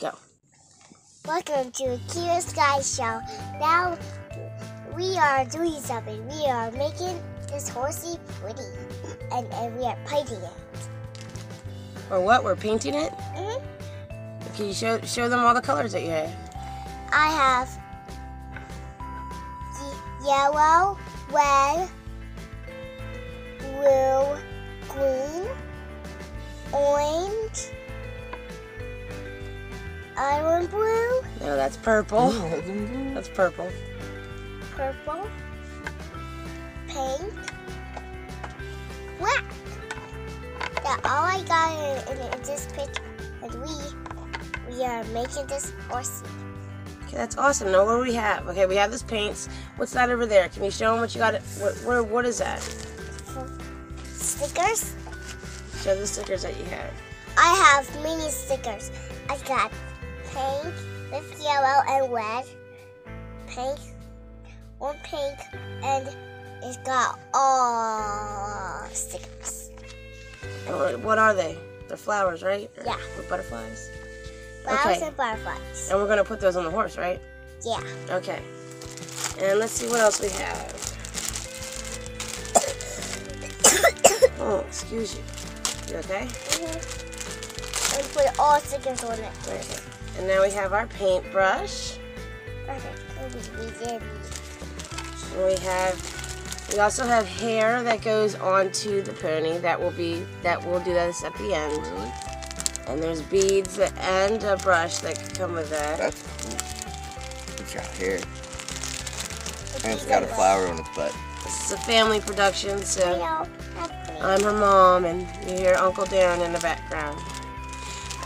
Go. Welcome to Kyra Skye Show. Now we are doing something. We are making this horsey pretty, and, and we are painting it. Or what? We're painting it? hmm Can you show show them all the colors that you have? I have yellow, red, that's purple. That's purple. purple, pink, black. That's all I got in, in, in this picture, and we we are making this horse. Okay, that's awesome. Now what do we have? Okay, we have this paints. What's that over there? Can you show them what you got? What what, what is that? Stickers. Show the stickers that you have. I have many stickers. I got pink with yellow and red, pink, one pink, and it's got all stickers. And what- are they? They're flowers, right? Or Yeah. With butterflies. Flowers Okay. and butterflies. And we're gonna put those on the horse, right? Yeah. Okay. And let's see what else we have. Oh, excuse you. You okay? Mhm. And put all stickers on it. Okay. And now we have our paintbrush. Okay. We we. And we have we also have hair that goes onto the pony that will be that will do this at the end. Really? And there's beads and a brush that can come with that. That's cool. It's got hair. And it's got a flower on its butt. This is a family production, so Hello. That's pretty. I'm her mom and you hear Uncle Darren in the background.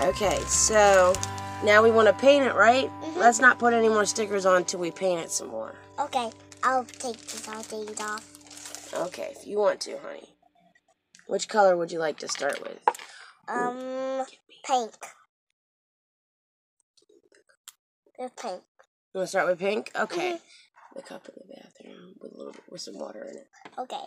Okay, so now we want to paint it, right? Mhm. Let's not put any more stickers on until we paint it some more. Okay. I'll take these all things off. Okay, if you want to, honey. Which color would you like to start with? Um, pink. The pink. You want to start with pink? Okay. The cup in the bathroom with a little with some water in it. Okay.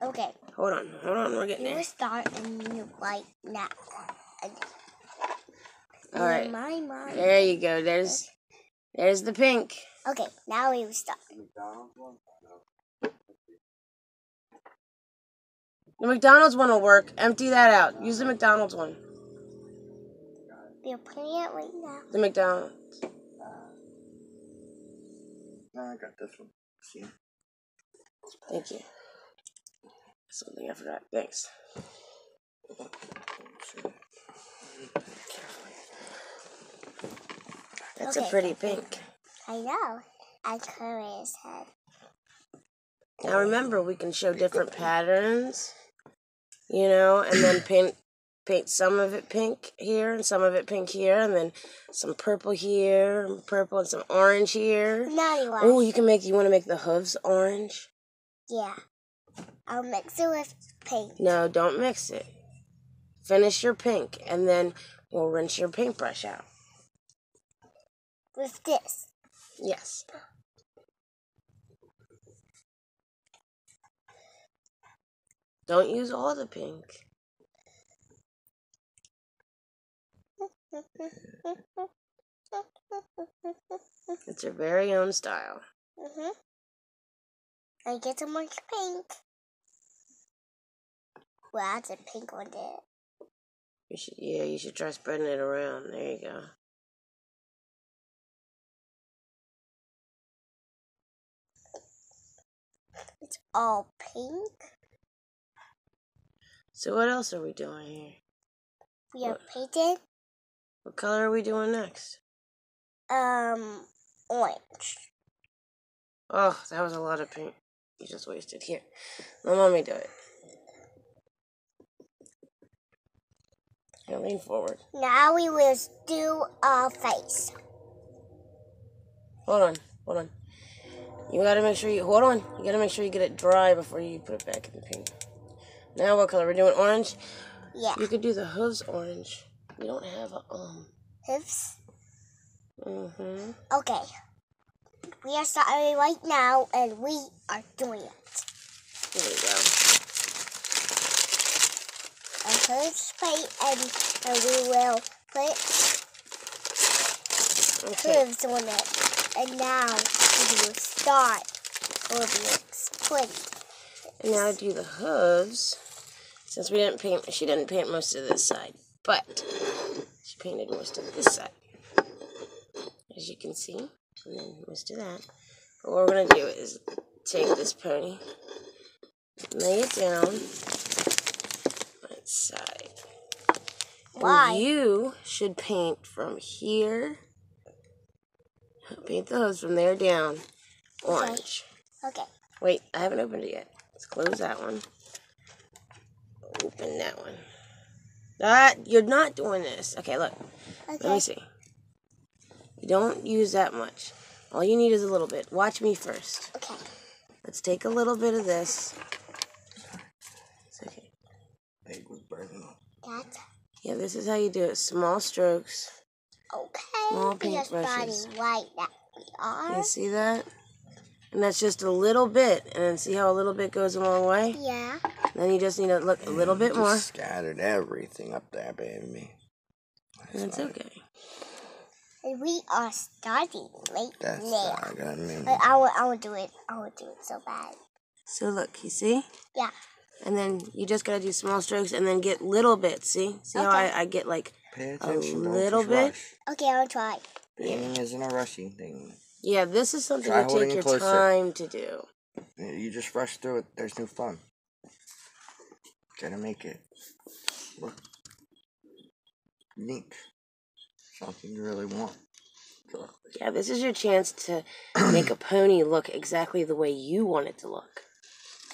Okay. Hold on, hold on, we're getting You there. start and you like that. All right. My mind. There you go. There's there's the pink. Okay, now we will start. The McDonald's one will work. Empty that out. Use the McDonald's one. We are putting it right now. The McDonald's. No, I got this one. See? Thank you. Something I forgot. Thanks. That's a pretty pink. I know. I cover his head. Now remember, we can show different patterns, you know, and then paint paint some of it pink here and some of it pink here, and then some purple here, and purple and some orange here. Naughty one. Oh, you can make. You want to make the hooves orange? Yeah. I'll mix it with pink. No, don't mix it. Finish your pink, and then we'll rinse your paintbrush out. With this. Yes. Don't use all the pink. It's your very own style. Mhm. I get some more pink. Well, that's a pink one there. You should, yeah, you should try spreading it around. There you go. It's all pink. So what else are we doing here? We are What? painted What color are we doing next? um orange. Oh, that was a lot of paint. You just wasted. Here, let mommy do it. Here, lean forward. Now we will do a face. Hold on, hold on. You gotta make sure you hold on. You gotta make sure you get it dry before you put it back in the pink. Now what color? We're doing orange. Yeah. You could do the hooves orange. We don't have a um. Hips. Mm-hmm. Okay. We are starting right now and we are doing it. There you go. First plate and, and we will put Okay. hooves on it. And now we will start Olivia's plate. And now do the hooves. Since we didn't paint, she didn't paint most of this side, but she painted most of this side, as you can see, and then most of that. But what we're gonna do is take this pony, lay it down side. And Why? you should paint from here. Paint the hooves from there down, orange. Okay. Wait, I haven't opened it yet. Let's close that one. Open that one. That you're not doing this. Okay, look. Okay. Let me see. You don't use that much. All you need is a little bit. Watch me first. Okay. Let's take a little bit of this. It's okay. Egg was. That's Yeah, this is how you do it. Small strokes. okay. Small because paintbrushes. body white that we are. You see that? And that's just a little bit. And then see how a little bit goes a long way? Yeah. Then you just need to look a little bit Just more. Scattered everything up there, baby. And it's okay. We are starting right That's now. not gonna mean. But I will, I will do it. I will do it so bad. So look, you see? Yeah. And then you just gotta do small strokes and then get little bits. See? See how Okay. I, I get like a little bit. rush. Okay, I'll try. Painting isn't a rushing thing. yeah, this is something Try you holding take your closer. time to do. You just rush through it. There's no fun. Gotta make it look unique. Something you really want. to look. Yeah, this is your chance to make a pony look exactly the way you want it to look.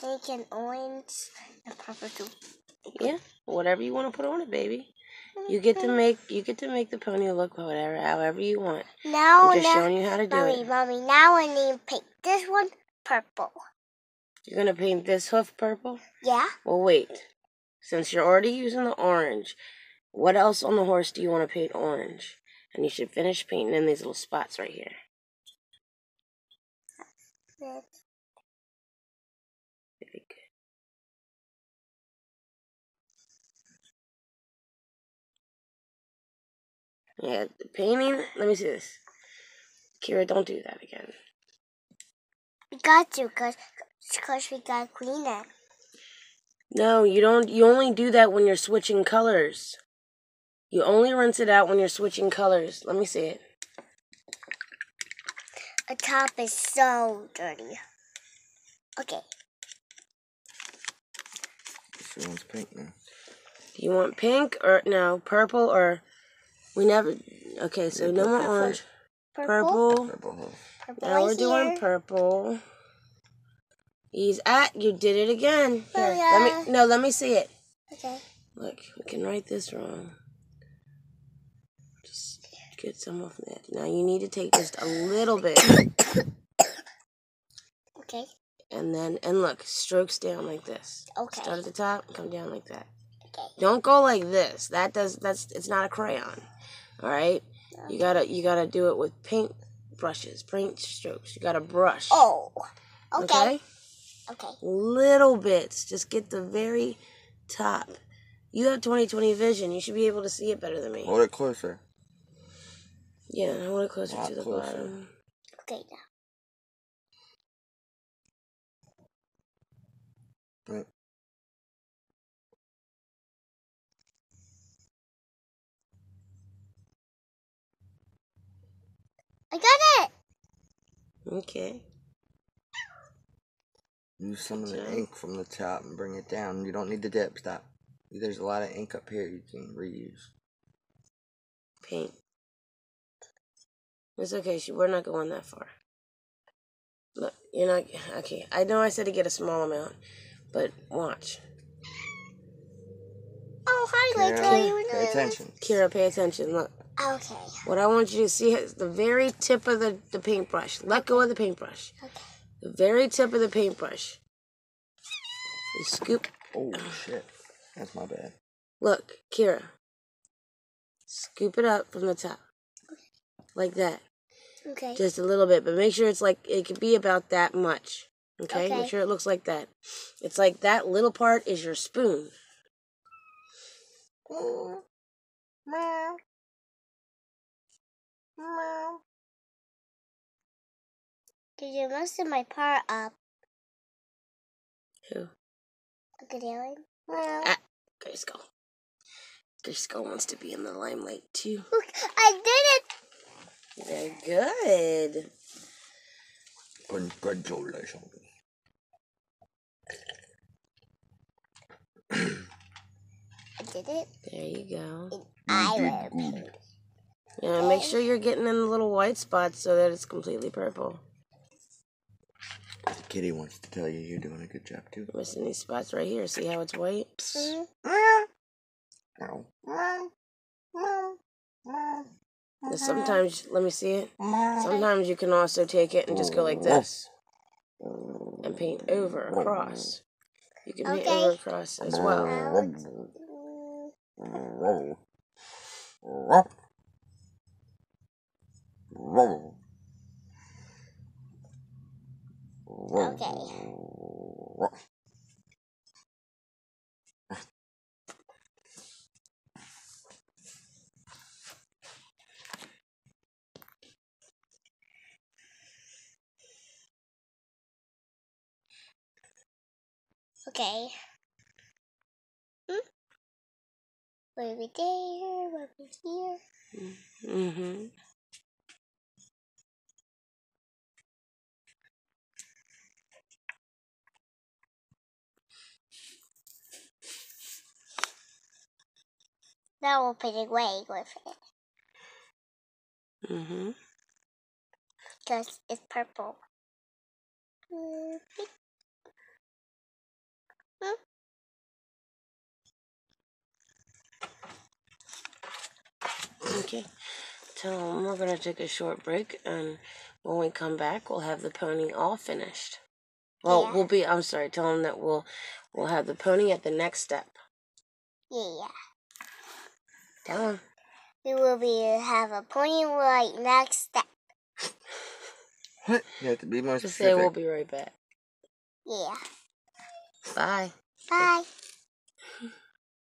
Pink and orange and purple too. Yeah, whatever you want to put on it, baby. You get to make you get to make the pony look whatever however you want. Now, I'm just now, showing you how to do mommy, it. mommy. Now I need to paint This one purple. You're gonna paint this hoof purple. Yeah. Well, wait. Since you're already using the orange, what else on the horse do you want to paint orange? And you should finish painting in these little spots right here. Yeah, the painting. Let me see this. Kyra, don't do that again. We got to, cause, cause we got clean it. No, you don't. You only do that when you're switching colors. You only rinse it out when you're switching colors. Let me see it. The top is so dirty. Okay. This one's pink now. Do you want pink or no purple or we never? Okay, so no more orange. Purple. Purple hole. Purple Now we're doing here. purple. He's at. You did it again. Oh, here, let me. No, let me see it. Okay. Look, we can write this wrong. Just get some of that. Now you need to take just a little bit, Okay. And then and look, strokes down like this. Okay. Start at the top, come down like that. Okay. Don't go like this. That does that's it's not a crayon. All right? You got to you got to do it with paint brushes, paint strokes. You got to brush. Oh. Okay. okay? Okay. Little bits. Just get the very top. You have 20/20 vision. You should be able to see it better than me. Hold it closer. Yeah, I want it closer Lot to the closer. bottom. Okay. Now. I got it. Okay. Use some of the ink from the top and bring it down. You don't need the dip. Stop. There's a lot of ink up here you can reuse. Paint. It's okay. We're not going that far. Look, you're not. Okay, I know I said to get a small amount, but watch. Oh, hi, Yeah, Rachel. Pay attention. Kyra, pay attention. Look. Okay. What I want you to see is the very tip of the, the paintbrush. Let go of the paintbrush. Okay. The very tip of the paintbrush. You scoop. Oh shit. That's my bad. Look, Kyra. Scoop it up from the top. Like that. Okay. Just a little bit, but make sure it's like, it could be about that much. Okay? Okay. Make sure it looks like that. It's like that little part is your spoon. Mm, meow. Meow. Did you mess my part up? Who? Look at Aaron. Ah, Grace Skull. Grace Skull wants to be in the limelight too. Look, I did it. Very good. Congratulations. I did it. There you go. And I did will good. Pink. Yeah, make sure you're getting in the little white spots so that it's completely purple. Kitty wants to tell you you're doing a good job too. Missing these spots right here. See how it's white? And sometimes, let me see it. Sometimes you can also take it and just go like this and paint over across. You can paint Okay. over across as well. Okay. Okay. Hmm? Were we there? Were we here? Mm-hmm. Now we'll put away with it Mm-hmm. because it's purple. Mm, beep. Okay. So we're gonna take a short break, and when we come back, we'll have the pony all finished. Well, Yeah. we'll be. I'm sorry. Tell them that we'll we'll have the pony at the next step. Yeah. Tell them. We will be have a pony right next step. What? You have to be more Just say specific. we'll be right back. Yeah. Bye. Bye.